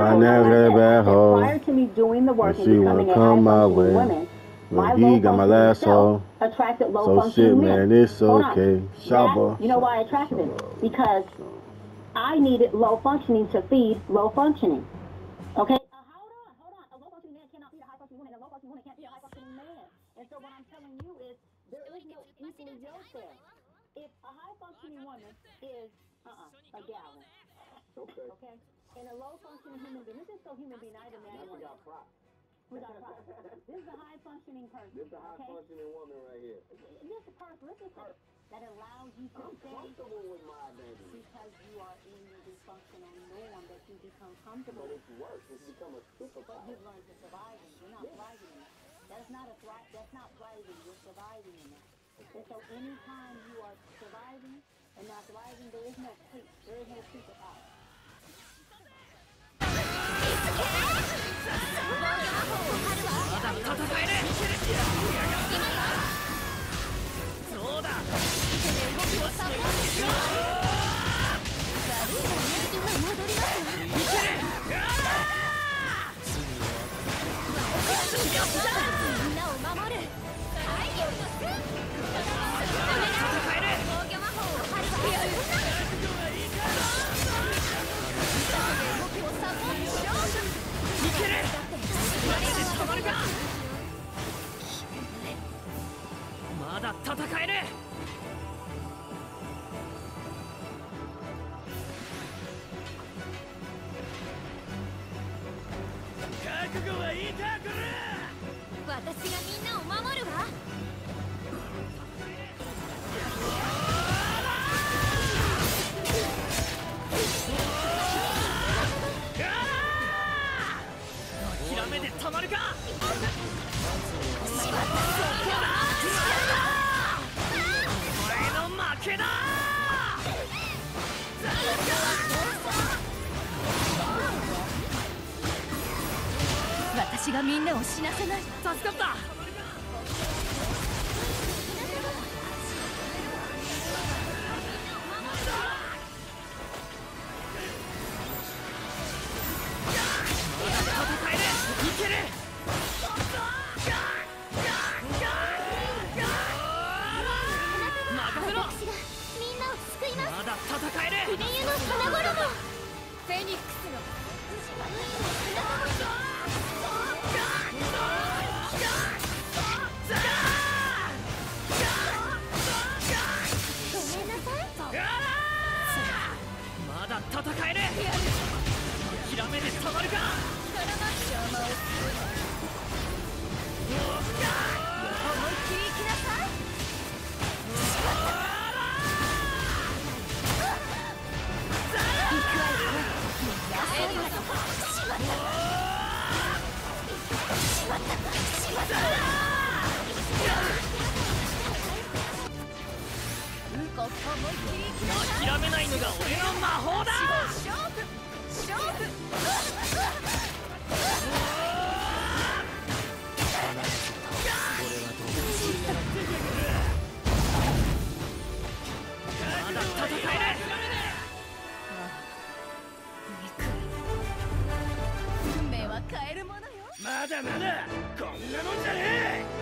I never back home. Prior to me doing the work and becoming an come my way. woman, my he got my last hole. Attracted low so shit, man, it's Hold okay. Shabba. You know why I attracted him? Because I needed low functioning to feed low functioning. Okay. If a high functioning woman is uh-uh, a gal, okay. okay and a low functioning human being, this is so human being, even man. We got props. We got a problem. This is a high functioning person. This is a high okay? functioning woman right here. This is a person. Listen to it. That allows you to I'm stay comfortable with my identity. because you are in your dysfunctional norm that you become comfortable But it's worse. It's become a But superpower. you've learned to survive in. You're not thriving in it. That's not a thrive. That's not thriving. You're surviving in it. And so anytime you are surviving and not thriving, there is no creep. There is no superpower. まだ戦える。覚悟はいいかこら！私がみんなを私がみんなを死なせない。助かった。戦える。いける。任戦える。諦めてたまるか。思いっきりい。思いっきり行きな諦めないのが俺の魔法だ。勝負勝負まだ戦える。運命は変えるものよまだまだ。こんなもんじゃねえ